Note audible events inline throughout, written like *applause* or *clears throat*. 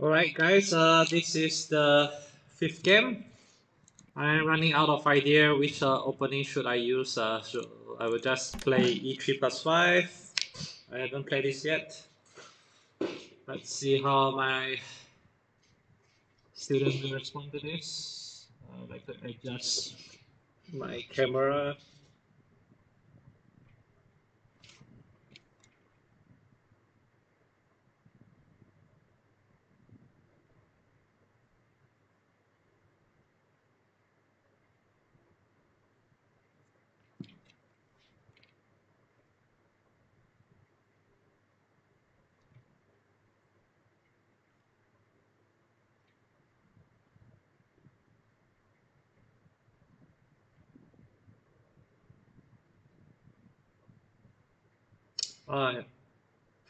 Alright guys, uh, this is the fifth game. I'm running out of idea which uh, opening should I use. Uh, so I will just play e3 plus 5. I haven't played this yet. Let's see how my students will respond to this. Uh, I'd like adjust my camera Uh,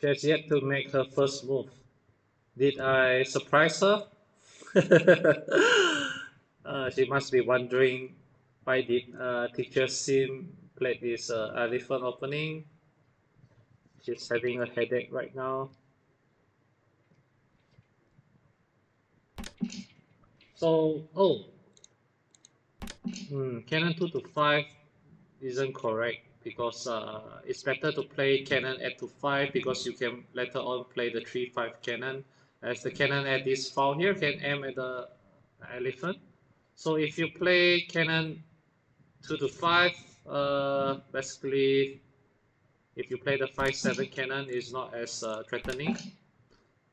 she has yet to make her first move. Did I surprise her? *laughs* uh, she must be wondering why did uh, teacher Sim play this uh, elephant opening. She's having a headache right now. So, oh, hmm, cannon 2 to 5 isn't correct because uh, it's better to play cannon at to 5 because you can later on play the 3-5 cannon as the cannon at this file here can aim at the elephant. So if you play cannon 2 to 5, uh, basically if you play the 5-7 cannon is not as uh, threatening.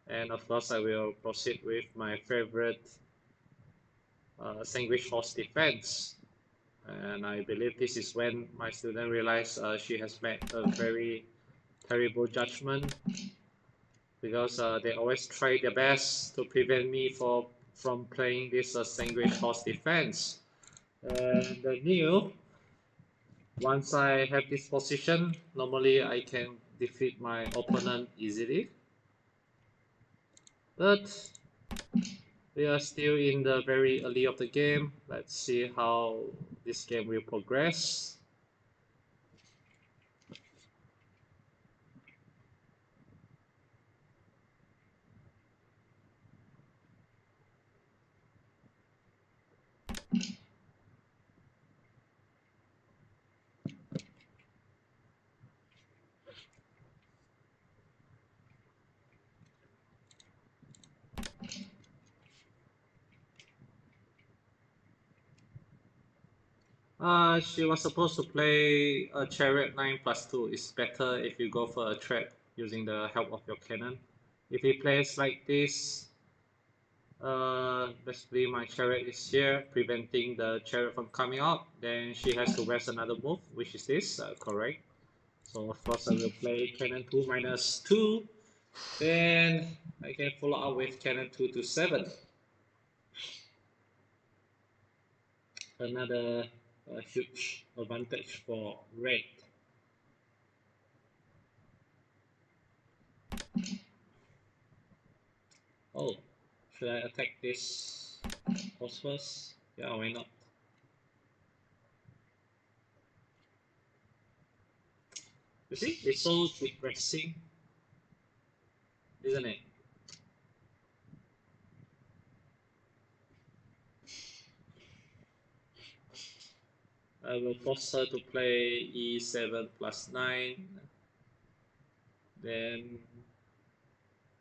And of course I will proceed with my favorite uh, Sandwich Horse defense and I believe this is when my student realized uh, she has made a very terrible judgment because uh, they always try their best to prevent me for, from playing this uh, Sandwich Horse defense. And the new, once I have this position, normally I can defeat my opponent easily. But we are still in the very early of the game. Let's see how this game will progress. Uh, she was supposed to play a chariot 9 plus 2. It's better if you go for a trap using the help of your cannon. If he plays like this, uh, basically my chariot is here, preventing the chariot from coming out. Then she has to rest another move, which is this, uh, correct. So of course I will play cannon 2 minus 2. Then I can follow up with cannon 2 to 7. Another a huge advantage for red. Oh, should I attack this horse first? Yeah, why not? You see, it's so depressing, isn't it? I will force her to play e7 plus 9. Then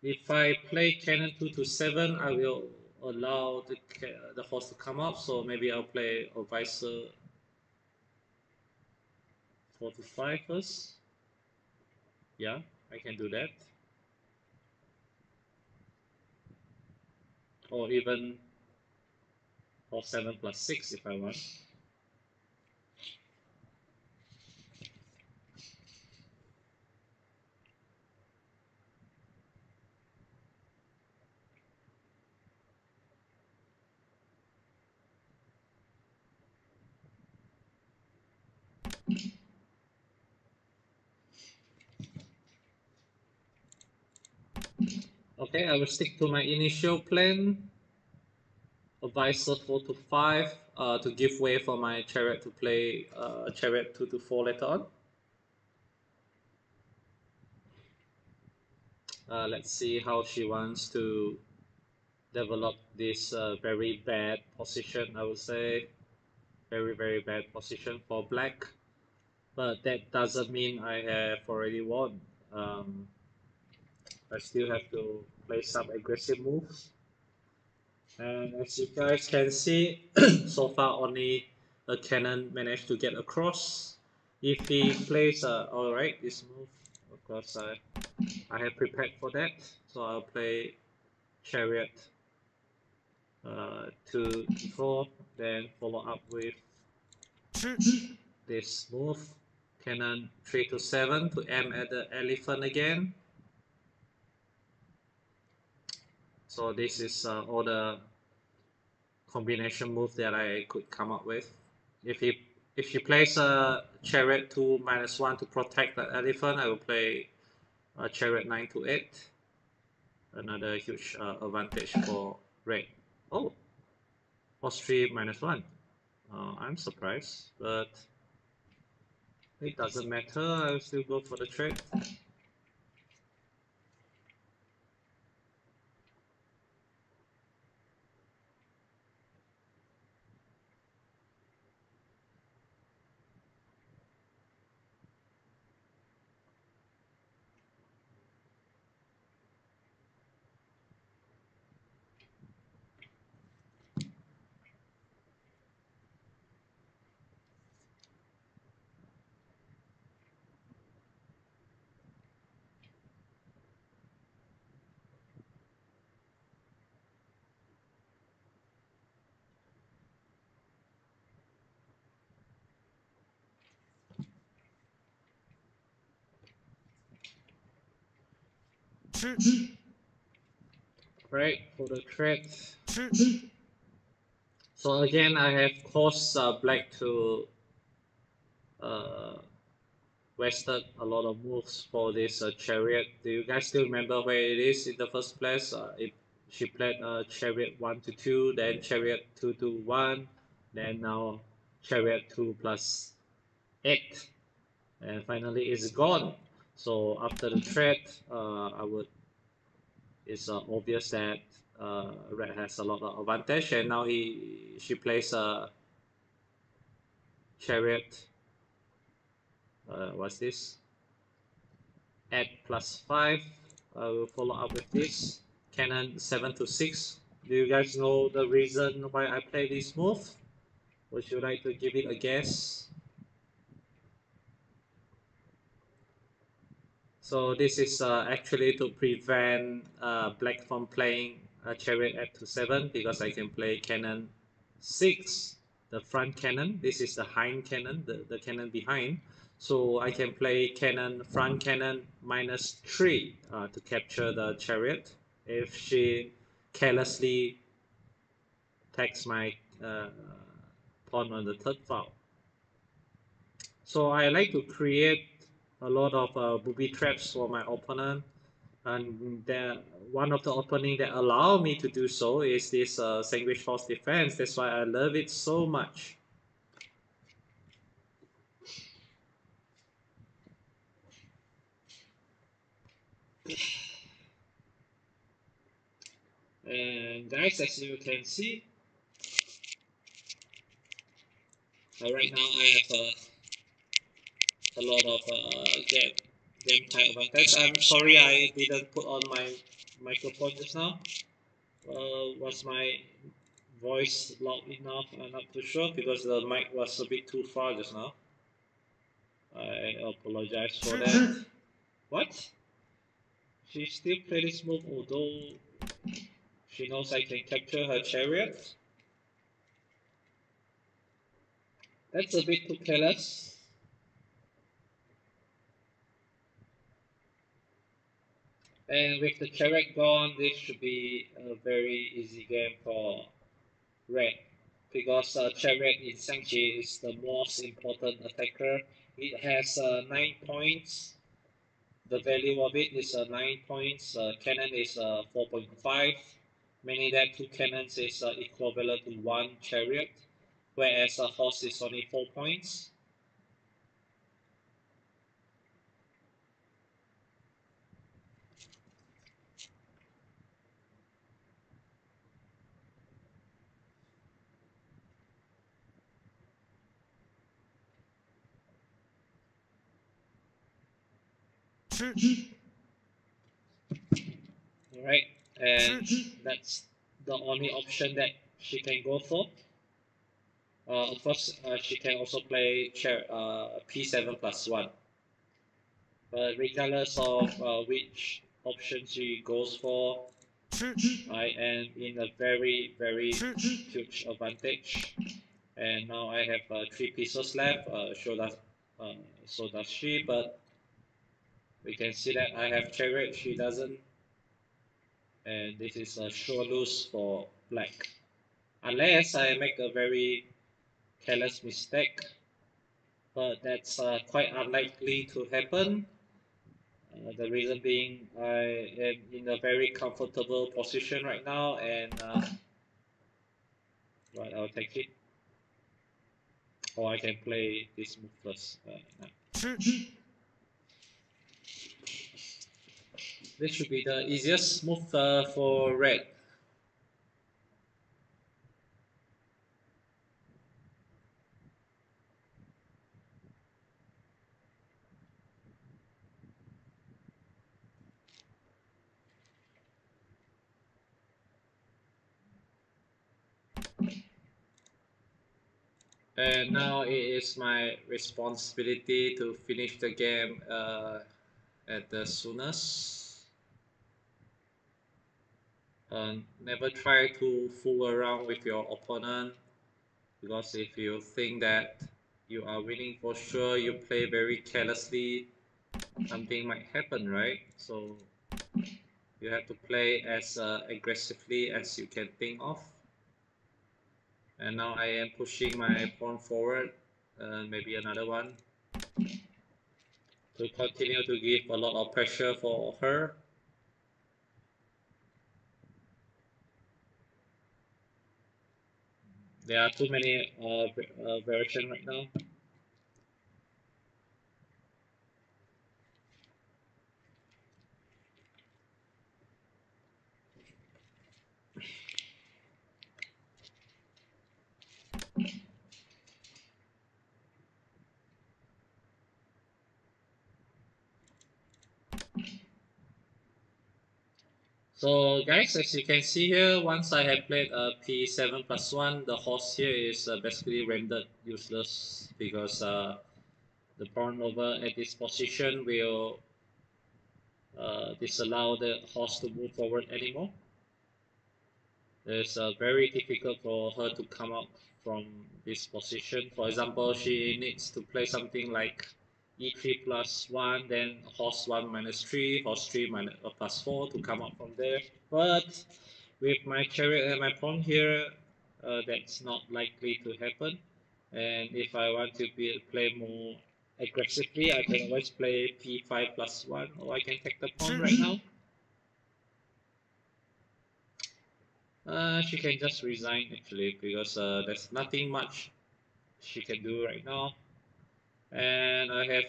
if I play cannon 2 to 7, I will allow the, the horse to come up. So maybe I'll play advisor 4 to 5 first. Yeah, I can do that. Or even for 7 plus 6 if I want. Okay, I will stick to my initial plan. Advisor 4 to 5 uh, to give way for my chariot to play uh, chariot 2 to 4 later on. Uh, let's see how she wants to develop this uh, very bad position, I would say. Very, very bad position for black. But that doesn't mean I have already won. Um, I still have to play some aggressive moves. And as you guys can see, *clears throat* so far only a cannon managed to get across. If he plays, uh, alright, this move, of course, I, I have prepared for that. So I'll play chariot uh, to 4, then follow up with this move, cannon 3 to 7 to aim at the elephant again. So this is uh, all the combination move that I could come up with. If he if he plays a chariot 2 minus 1 to protect the elephant, I will play a chariot 9 to 8. Another huge uh, advantage for red. Oh, horse 3 minus 1. Uh, I'm surprised, but it doesn't matter. I'll still go for the trade. Right, for the trade. So again, I have caused uh, black to uh, wasted a lot of moves for this uh, chariot. Do you guys still remember where it is in the first place? Uh, it, she played uh, chariot 1 to 2, then chariot 2 to 1, then now chariot 2 plus 8. And finally it's gone. So after the trade, uh, I would. It's uh, obvious that uh, red has a lot of advantage, and now he she plays a chariot. What's this? At plus five. I will follow up with this cannon seven to six. Do you guys know the reason why I play this move? Would you like to give it a guess? So this is uh, actually to prevent uh, black from playing a chariot at to 7 because I can play cannon 6, the front cannon. This is the hind cannon, the, the cannon behind. So I can play cannon, front cannon minus 3 uh, to capture the chariot. If she carelessly takes my uh, pawn on the third file. So I like to create a lot of uh, booby traps for my opponent and the, one of the opening that allow me to do so is this uh, Sandwich Horse Defense. That's why I love it so much. And guys, as you can see, uh, right now I have a a lot of uh, game, game time advantage. I'm sorry I didn't put on my microphone just now. Uh, was my voice loud enough? I'm not too sure because the mic was a bit too far just now. I apologize for that. *laughs* What? She still this move although she knows I can capture her chariot. That's a bit too careless. And with the chariot gone, this should be a very easy game for red. Because uh, chariot in Xiangqi is the most important attacker. It has uh, 9 points. The value of it is uh, 9 points. Uh, cannon is uh, 4.5. Meaning that 2 cannons is uh, equivalent to 1 chariot. Whereas a horse is only 4 points. Alright, and that's the only option that she can go for. Uh, of course, uh, she can also play chair, uh, p7 plus 1. But regardless of uh, which option she goes for, I am in a very, very huge advantage. And now I have uh, three pieces left, uh, so, does, uh, so does she, but we can see that I have chariot, she doesn't. And this is a sure lose for black. Unless I make a very careless mistake, but that's uh, quite unlikely to happen. Uh, the reason being I am in a very comfortable position right now and uh, right I'll take it or I can play this move first uh, this should be the easiest move uh, for red and now it is my responsibility to finish the game uh, at the soonest. Never try to fool around with your opponent because if you think that you are winning for sure, you play very carelessly, something might happen, right? So you have to play as uh, aggressively as you can think of. And now I am pushing my pawn forward uh, maybe another one. To continue to give a lot of pressure for her there are too many uh, uh, versions right now So guys, as you can see here, once I have played a p7 plus 1, the horse here is uh, basically rendered useless because uh, the pawn over at this position will uh, disallow the horse to move forward anymore. It's uh, very difficult for her to come out from this position. For example, she needs to play something like e3 plus 1, then horse 1 minus 3, horse 3 minus, uh, plus 4 to come up from there. But with my chariot and my pawn here, uh, that's not likely to happen. And if I want to be, play more aggressively, I can always play p5 plus 1, or I can take the pawn right now. Uh, she can just resign actually because uh, there's nothing much she can do right now and I have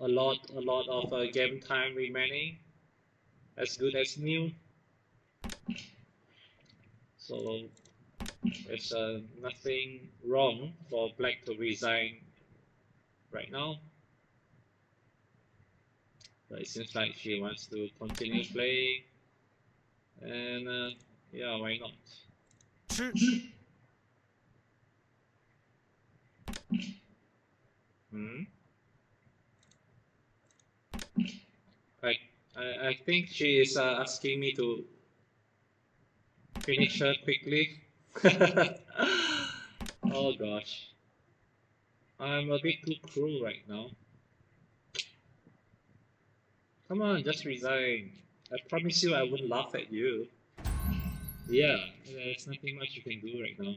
a lot a lot of uh, game time remaining. As good as new. So there's uh, nothing wrong for black to resign right now. But it seems like she wants to continue playing. And uh, yeah why not Hmm. I, I, I think she is uh, asking me to finish her quickly. *laughs* oh gosh. I'm a bit too cruel right now. Come on, just resign. I promise you I wouldn't laugh at you. Yeah, there's nothing much you can do right now.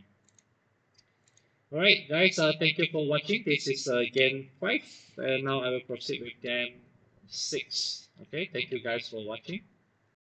Alright guys, uh, thank you for watching. This is uh, game 5 and now I will proceed with game 6. Okay, thank you guys for watching.